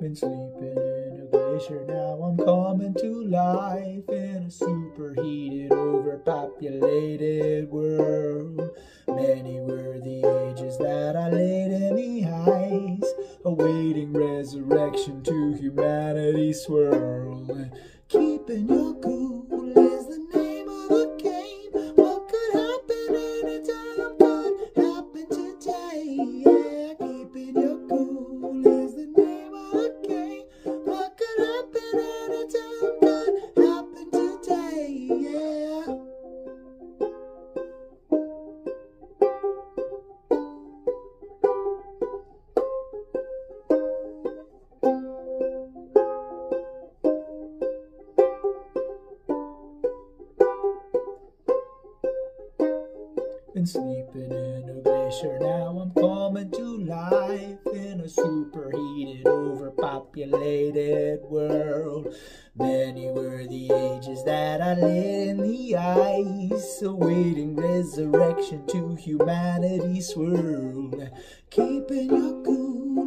Been sleeping in a glacier, now I'm coming to life in a superheated, overpopulated world. Many were the ages that I laid in the ice, awaiting resurrection to humanity's swirl. Keeping your cool Sleeping in a glacier, now I'm coming to life in a superheated, overpopulated world. Many were the ages that I lay in the ice, awaiting resurrection to humanity's world. Keeping your cool